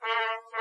Thank you.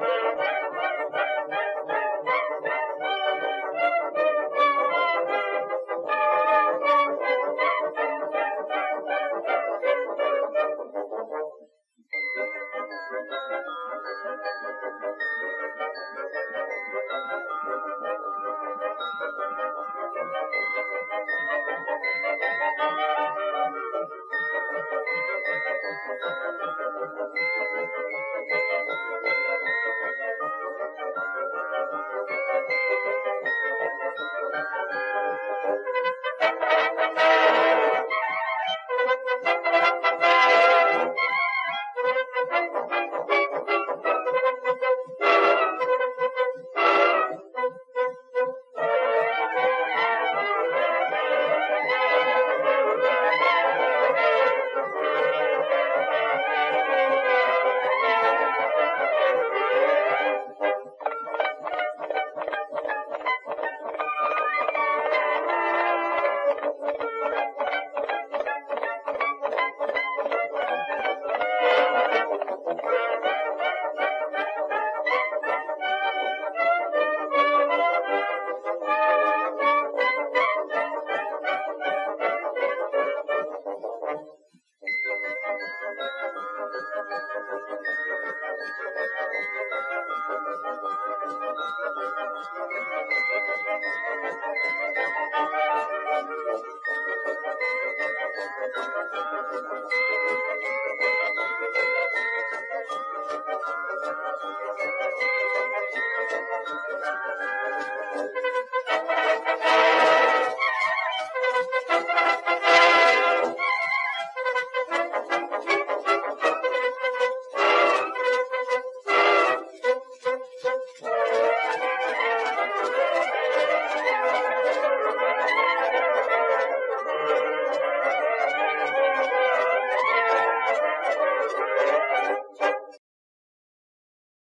Thank you. No, no,